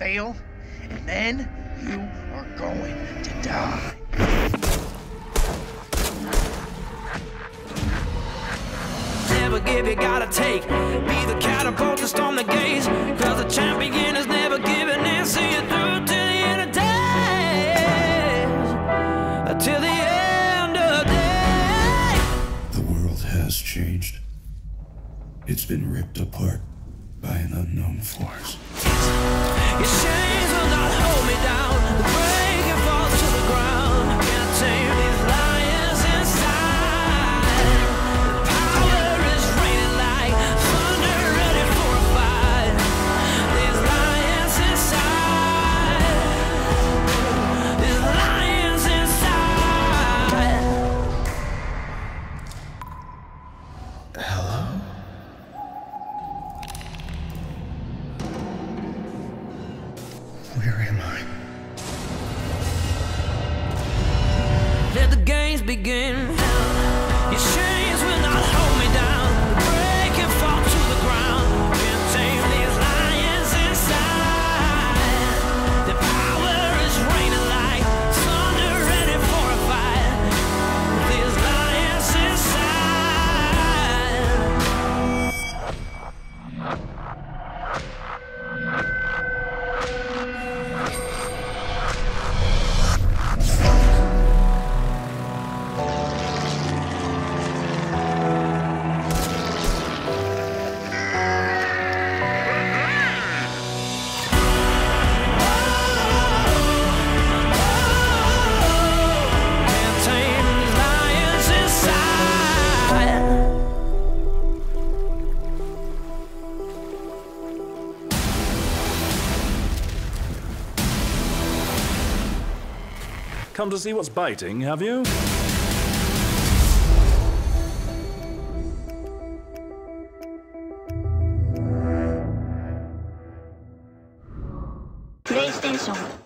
fail, and then you are going to die. Never give, you gotta take. Be the catapult to storm the gates. Cause the champion is never giving in. See you through till the end of days. Till the end of days. The world has changed. It's been ripped apart by an unknown force. Where am I? Let the games begin. Come to see what's biting, have you? PlayStation